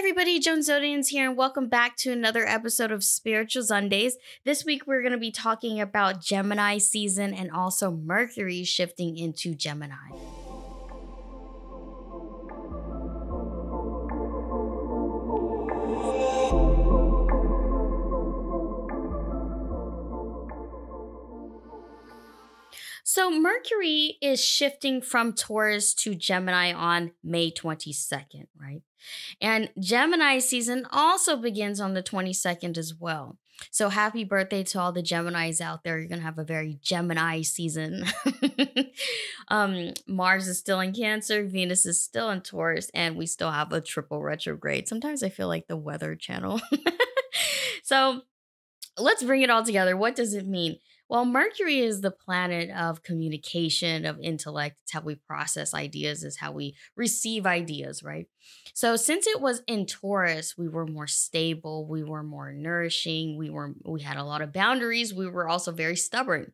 everybody, Joan Zodianz here, and welcome back to another episode of Spiritual Sundays. This week we're going to be talking about Gemini season and also Mercury shifting into Gemini. So Mercury is shifting from Taurus to Gemini on May 22nd, right? And Gemini season also begins on the 22nd as well. So happy birthday to all the Geminis out there. You're going to have a very Gemini season. um, Mars is still in Cancer, Venus is still in Taurus, and we still have a triple retrograde. Sometimes I feel like the weather channel. so let's bring it all together. What does it mean? Well, Mercury is the planet of communication, of intellect. It's how we process ideas, is how we receive ideas, right? So since it was in Taurus, we were more stable, we were more nourishing, we were we had a lot of boundaries, we were also very stubborn.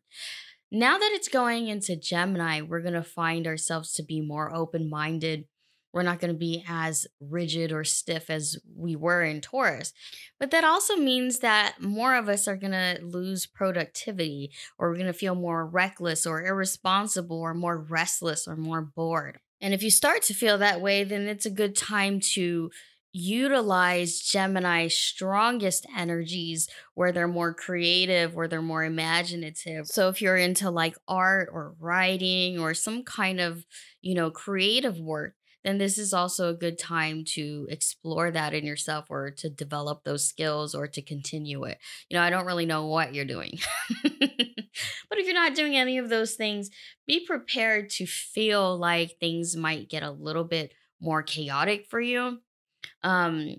Now that it's going into Gemini, we're going to find ourselves to be more open-minded, we're not going to be as rigid or stiff as we were in Taurus. But that also means that more of us are going to lose productivity, or we're going to feel more reckless or irresponsible, or more restless or more bored. And if you start to feel that way, then it's a good time to utilize Gemini's strongest energies where they're more creative, where they're more imaginative. So if you're into like art or writing or some kind of, you know, creative work, then this is also a good time to explore that in yourself or to develop those skills or to continue it. You know, I don't really know what you're doing. but if you're not doing any of those things, be prepared to feel like things might get a little bit more chaotic for you. Um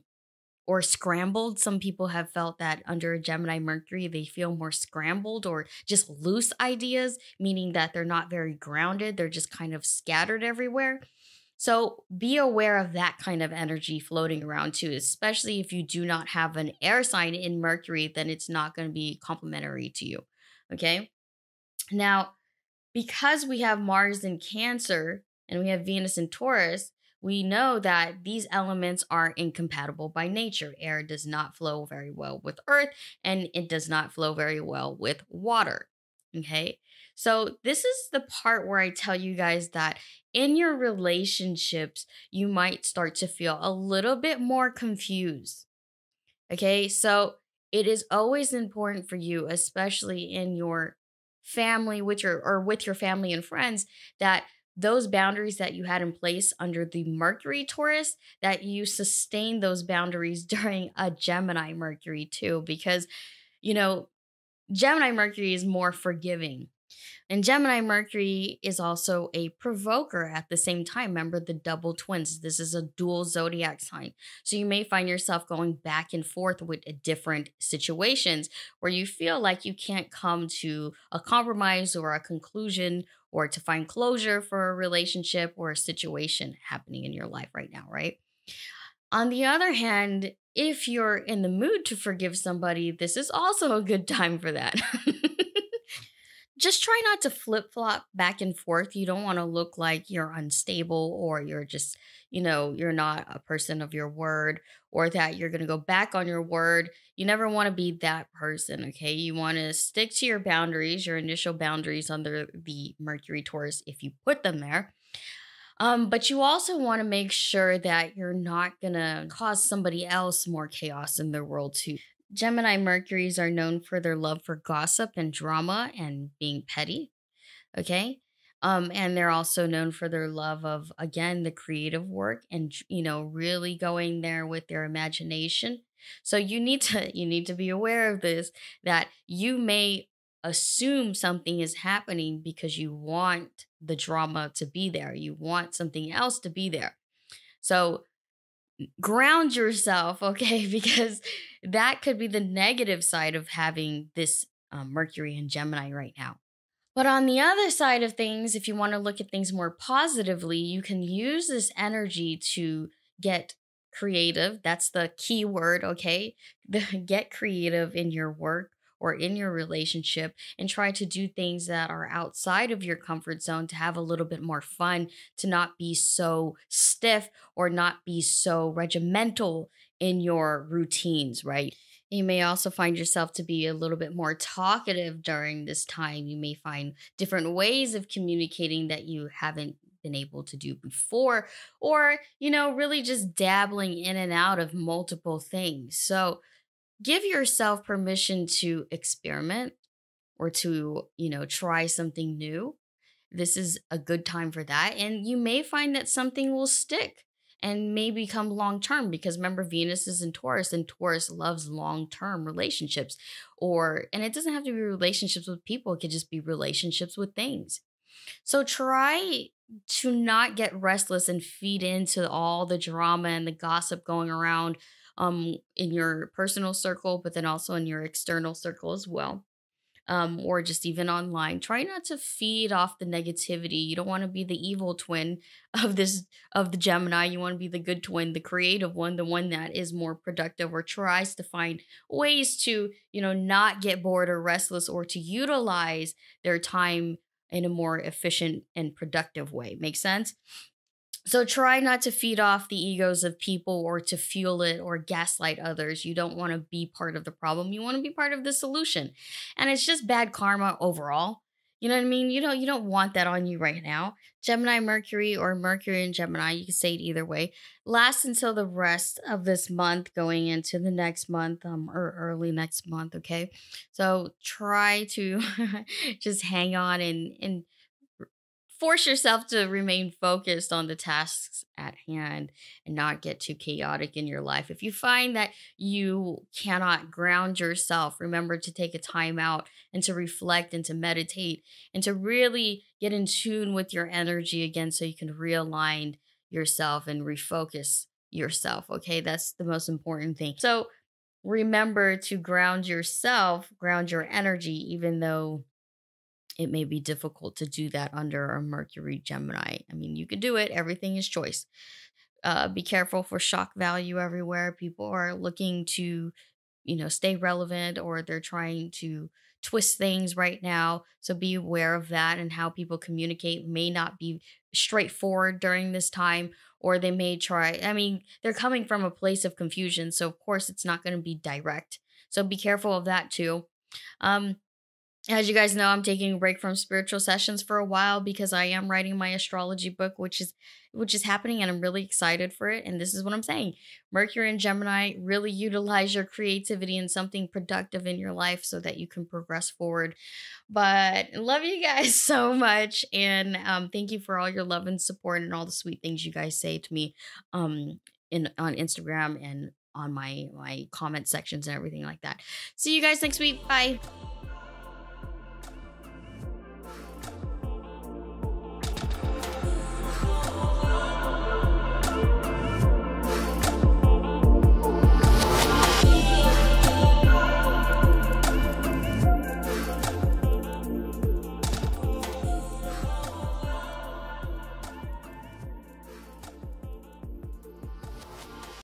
or scrambled. Some people have felt that under a Gemini Mercury, they feel more scrambled or just loose ideas, meaning that they're not very grounded. They're just kind of scattered everywhere. So be aware of that kind of energy floating around too, especially if you do not have an air sign in Mercury, then it's not going to be complementary to you. Okay. Now, because we have Mars in Cancer and we have Venus in Taurus, we know that these elements are incompatible by nature. Air does not flow very well with earth, and it does not flow very well with water. Okay. So, this is the part where I tell you guys that in your relationships, you might start to feel a little bit more confused. Okay. So, it is always important for you, especially in your family with your or with your family and friends that those boundaries that you had in place under the Mercury Taurus that you sustain those boundaries during a Gemini Mercury too because you know Gemini Mercury is more forgiving and Gemini Mercury is also a provoker at the same time. Remember the double twins. This is a dual zodiac sign. So you may find yourself going back and forth with different situations where you feel like you can't come to a compromise or a conclusion or to find closure for a relationship or a situation happening in your life right now, right? On the other hand, if you're in the mood to forgive somebody, this is also a good time for that. just try not to flip flop back and forth. You don't want to look like you're unstable or you're just, you know, you're not a person of your word or that you're going to go back on your word. You never want to be that person, okay? You want to stick to your boundaries, your initial boundaries under the Mercury Taurus if you put them there. Um, but you also want to make sure that you're not going to cause somebody else more chaos in their world too. Gemini Mercuries are known for their love for gossip and drama and being petty. Okay. Um, and they're also known for their love of, again, the creative work and, you know, really going there with their imagination. So you need to, you need to be aware of this, that you may assume something is happening because you want the drama to be there. You want something else to be there. So ground yourself, okay? Because that could be the negative side of having this um, Mercury and Gemini right now. But on the other side of things, if you want to look at things more positively, you can use this energy to get creative. That's the key word, okay? Get creative in your work or in your relationship and try to do things that are outside of your comfort zone to have a little bit more fun, to not be so stiff or not be so regimental in your routines, right? You may also find yourself to be a little bit more talkative during this time. You may find different ways of communicating that you haven't been able to do before, or, you know, really just dabbling in and out of multiple things. So give yourself permission to experiment or to, you know, try something new. This is a good time for that. And you may find that something will stick and may become long term because remember Venus is in Taurus and Taurus loves long term relationships or and it doesn't have to be relationships with people it could just be relationships with things. So try to not get restless and feed into all the drama and the gossip going around um in your personal circle but then also in your external circle as well um, or just even online. Try not to feed off the negativity. You don't want to be the evil twin of this of the Gemini. You want to be the good twin, the creative one, the one that is more productive or tries to find ways to, you know, not get bored or restless or to utilize their time in a more efficient and productive way. Make sense? So try not to feed off the egos of people or to fuel it or gaslight others. You don't want to be part of the problem. You want to be part of the solution. And it's just bad karma overall. You know what I mean? You know, you don't want that on you right now. Gemini Mercury or Mercury and Gemini, you can say it either way, lasts until the rest of this month going into the next month um or early next month, okay? So try to just hang on and and force yourself to remain focused on the tasks at hand and not get too chaotic in your life. If you find that you cannot ground yourself, remember to take a time out and to reflect and to meditate and to really get in tune with your energy again so you can realign yourself and refocus yourself. Okay, that's the most important thing. So remember to ground yourself, ground your energy, even though it may be difficult to do that under a Mercury Gemini. I mean, you could do it, everything is choice. Uh, be careful for shock value everywhere. People are looking to, you know, stay relevant or they're trying to twist things right now. So be aware of that and how people communicate may not be straightforward during this time or they may try I mean, they're coming from a place of confusion, so of course it's not going to be direct. So be careful of that too. Um as you guys know, I'm taking a break from spiritual sessions for a while because I am writing my astrology book, which is which is happening and I'm really excited for it. And this is what I'm saying. Mercury and Gemini really utilize your creativity in something productive in your life so that you can progress forward. But love you guys so much. And um, thank you for all your love and support and all the sweet things you guys say to me um in on Instagram and on my my comment sections and everything like that. See you guys next week. Bye.